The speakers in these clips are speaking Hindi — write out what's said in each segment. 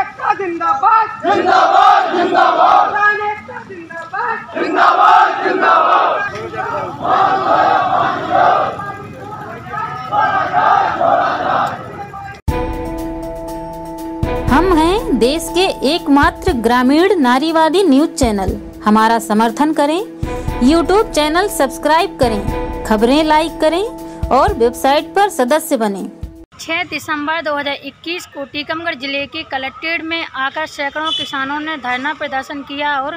एकता जिंदाबाद। जिंदाबाद जिंदाबाद। किसान एकता जिंदाबाद। जिंदाबाद हम हैं देश के एकमात्र ग्रामीण नारीवादी न्यूज़ चैनल। हमारा समर्थन करें यूट्यूब चैनल सब्सक्राइब करें खबरें लाइक करें और वेबसाइट पर सदस्य बनें। 6 दिसंबर 2021 को टीकमगढ़ ज़िले के कलेक्ट्रेट में आकर सैकड़ों किसानों ने धरना प्रदर्शन किया और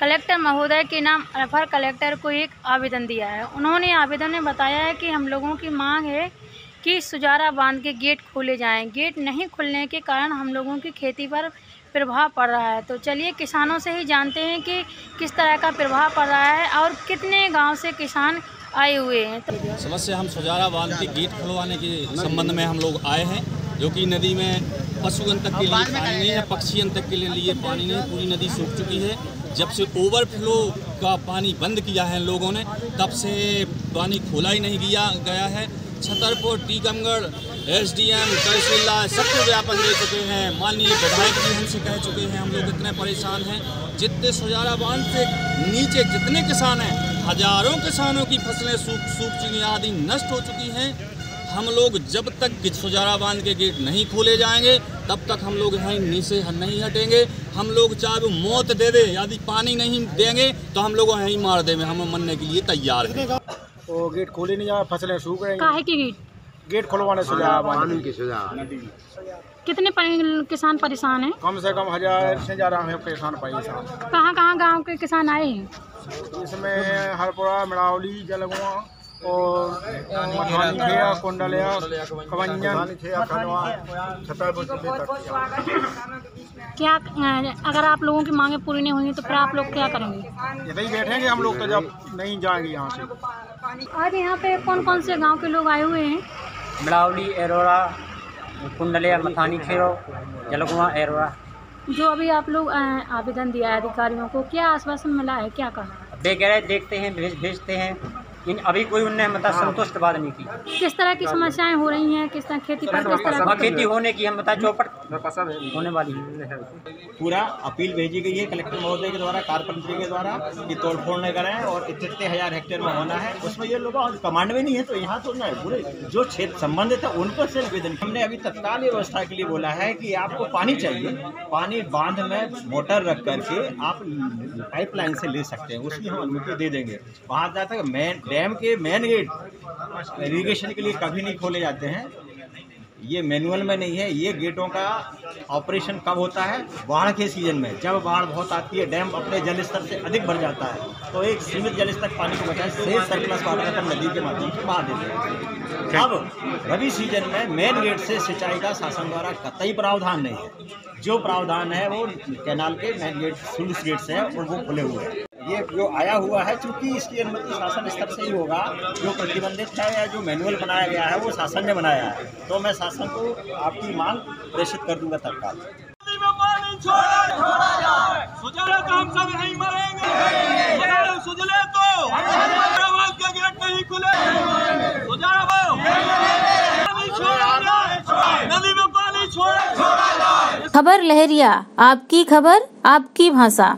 कलेक्टर महोदय के नाम अरफर कलेक्टर को एक आवेदन दिया है। उन्होंने आवेदन में बताया है कि हम लोगों की मांग है कि सुजारा बाँध के गेट खोले जाएँ। गेट नहीं खुलने के कारण हम लोगों की खेती पर प्रभाव पड़ रहा है। तो चलिए किसानों से ही जानते हैं कि किस तरह का प्रभाव पड़ रहा है और कितने गाँव से किसान आए हुए हैं। समस्या हम सुजारा बाँध के गेट खुलवाने के संबंध में हम लोग आए हैं, जो कि नदी में पशुगन तक के लिए पानी नहीं है पक्षीगन तक के लिए पानी नहीं पूरी नदी सूख चुकी है। जब से ओवरफ्लो का पानी बंद किया है लोगों ने, तब से पानी खोला ही नहीं किया गया है। Chhatarpur, Tikamgarh S D SDM, तहसीलदार सबको ज्ञापन दे चुके हैं। माननीय विधायक भी हमसे कह चुके हैं, हम लोग इतने परेशान हैं। जितने सुजारा बाँध से नीचे जितने किसान हैं हज़ारों किसानों की फ़सलें सूख सूख चुकी आदि नष्ट हो चुकी हैं। हम लोग जब तक कि सुजारा बाँध के गेट नहीं खोले जाएँगे तब तक हम लोग यहाँ नीचे नहीं हटेंगे। हम लोग चाहे वो मौत दे दे यदि पानी नहीं देंगे तो हम लोग यहीं मार देंगे। हम मरने के लिए तैयार हैं। तो गेट खोले नहीं जा फ़सलें सूख रही काहे की गेट? गेट खुलवाने सुझाव पानी कितने किसान परेशान हैं? कम से कम हज़ार से ज़्यादा हमें परेशान परेशान कहाँ कहाँ गाँव के किसान आए हैं? इसमें हरपुरा मिड़ावली जलगुआ और मठानी खेया कुंडलिया कवंजन। क्या अगर आप लोगों की मांगे पूरी नहीं होंगी तो फिर आप लोग क्या करेंगे? इधर ही बैठेंगे हम लोग तो जब नहीं जाएँगे यहाँ से। आज यहाँ पे कौन कौन से गाँव के लोग आए हुए हैं? मलावली एरोरा कुंडलिया मथानी खेरो जलगुआ एरोरा। जो अभी आप लोग आवेदन दिया है अधिकारियों को क्या आश्वासन मिला है क्या कहा? वे कह रहे देखते हैं भेज भेजते हैं। इन अभी कोई उनने मतलब संतुष्ट बात नहीं की। किस तरह की समस्याएँ हो रही हैं किस तरह खेती पर किस तरह खेती होने की हम बता चौपट होने वाली है पूरा अपील भेजी गई है कलेक्टर महोदय के द्वारा कारपेंट्री के द्वारा, कि तोड़फोड़ न करें और इतने हज़ार हेक्टेयर में होना है। उसमें ये लोग कमांड में नहीं है तो यहाँ तो ना है। पूरे जो क्षेत्र संबंधित है उनको से निवेदन। हमने अभी तत्काल व्यवस्था के लिए बोला है कि आपको पानी चाहिए। पानी बाँध में मोटर रख करके आप पाइपलाइन से ले सकते हैं। उसकी हम अनुमति दे देंगे। वहाँ जहाँ तक मेन डैम के मेन गेट इरीगेशन के लिए कभी नहीं खोले जाते हैं। ये मैनुअल में नहीं है ये गेटों का ऑपरेशन कब होता है? बाढ़ के सीज़न में। जब बाढ़ बहुत आती है डैम अपने जल स्तर से अधिक बढ़ जाता है तो एक सीमित जल स्तर पानी को बचाए से सरप्लस वाटर अपन नदी के माध्यम से बहा देते हैं। अब रबी सीज़न में मेन गेट से सिंचाई का शासन द्वारा कतई प्रावधान नहीं है। जो प्रावधान है वो कैनाल के मेन गेट सुलस गेट से है और वो खुले हुए हैं। ये जो आया हुआ है चूँकि इसकी अनुमति शासन स्तर से ही होगा जो प्रतिबंधित है या जो मैनुअल बनाया गया है वो शासन ने बनाया है। तो मैं शासन को आपकी मांग प्रेषित कर दूँगा तत्काल। सुजले तो हम सब नहीं मरेंगे। सुजले सुजले तो आवाज़ के गेट नहीं खुले। सुजारा भाई पानी छोड़ेंगे नदी में पानी छोड़े खबर लहरिया आपकी खबर आपकी भाषा।